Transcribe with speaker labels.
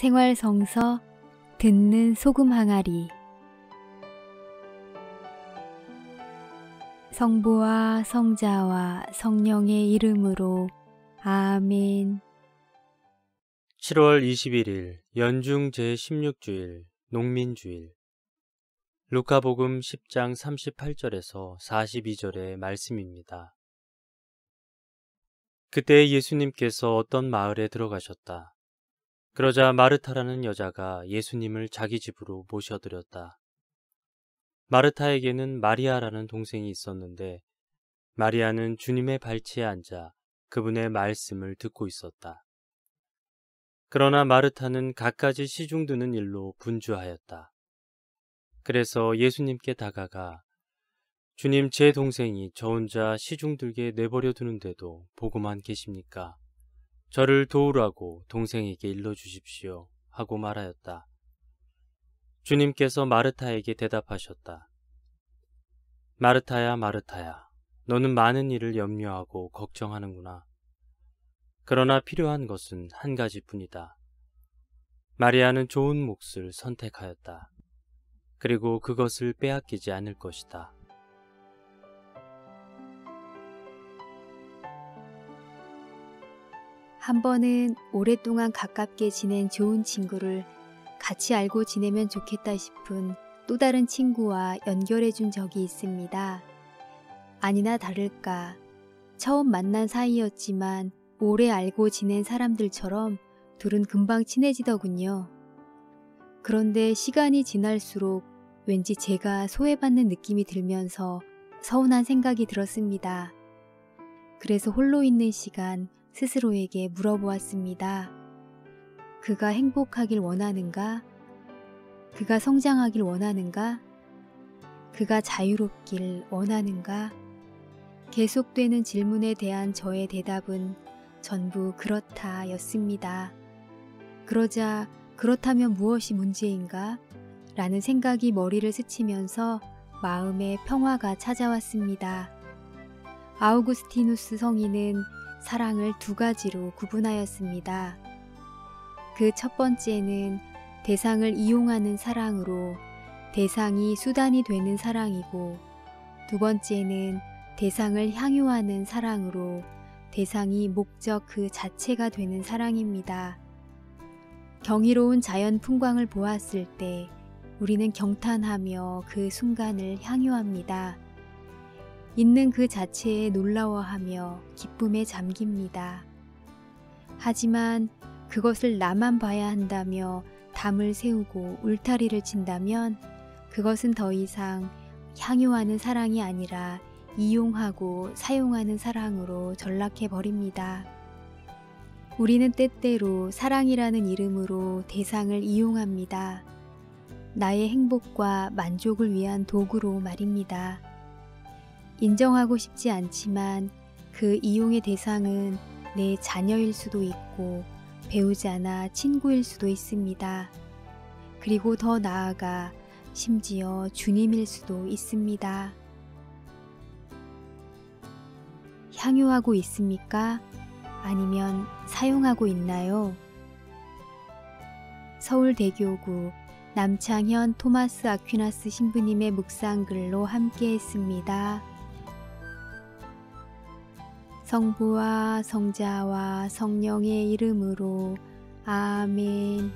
Speaker 1: 생활성서 듣는 소금 항아리 성부와 성자와 성령의 이름으로 아멘
Speaker 2: 7월 21일 연중 제16주일 농민주일 루카복음 10장 38절에서 42절의 말씀입니다. 그때 예수님께서 어떤 마을에 들어가셨다. 그러자 마르타라는 여자가 예수님을 자기 집으로 모셔드렸다. 마르타에게는 마리아라는 동생이 있었는데 마리아는 주님의 발치에 앉아 그분의 말씀을 듣고 있었다. 그러나 마르타는 갖가지 시중드는 일로 분주하였다. 그래서 예수님께 다가가 주님 제 동생이 저 혼자 시중들게 내버려 두는데도 보고만 계십니까? 저를 도우라고 동생에게 일러주십시오. 하고 말하였다. 주님께서 마르타에게 대답하셨다. 마르타야, 마르타야. 너는 많은 일을 염려하고 걱정하는구나. 그러나 필요한 것은 한 가지 뿐이다. 마리아는 좋은 몫을 선택하였다. 그리고 그것을 빼앗기지 않을 것이다.
Speaker 1: 한 번은 오랫동안 가깝게 지낸 좋은 친구를 같이 알고 지내면 좋겠다 싶은 또 다른 친구와 연결해 준 적이 있습니다. 아니나 다를까 처음 만난 사이였지만 오래 알고 지낸 사람들처럼 둘은 금방 친해지더군요. 그런데 시간이 지날수록 왠지 제가 소외받는 느낌이 들면서 서운한 생각이 들었습니다. 그래서 홀로 있는 시간 스스로에게 물어보았습니다. 그가 행복하길 원하는가? 그가 성장하길 원하는가? 그가 자유롭길 원하는가? 계속되는 질문에 대한 저의 대답은 전부 그렇다 였습니다. 그러자 그렇다면 무엇이 문제인가? 라는 생각이 머리를 스치면서 마음에 평화가 찾아왔습니다. 아우구스티누스 성인은 사랑을 두 가지로 구분하였습니다. 그 첫 번째는 대상을 이용하는 사랑으로 대상이 수단이 되는 사랑이고 두 번째는 대상을 향유하는 사랑으로 대상이 목적 그 자체가 되는 사랑입니다. 경이로운 자연 풍광을 보았을 때 우리는 경탄하며 그 순간을 향유합니다. 있는 그 자체에 놀라워하며 기쁨에 잠깁니다. 하지만 그것을 나만 봐야 한다며 담을 세우고 울타리를 친다면 그것은 더 이상 향유하는 사랑이 아니라 이용하고 사용하는 사랑으로 전락해 버립니다. 우리는 때때로 사랑이라는 이름으로 대상을 이용합니다. 나의 행복과 만족을 위한 도구로 말입니다. 인정하고 싶지 않지만 그 이용의 대상은 내 자녀일 수도 있고 배우자나 친구일 수도 있습니다. 그리고 더 나아가 심지어 주님일 수도 있습니다. 향유하고 있습니까? 아니면 사용하고 있나요? 서울대교구 남창현 토마스 아퀴나스 신부님의 묵상글로 함께 했습니다. 성부와 성자와 성령의 이름으로 아멘.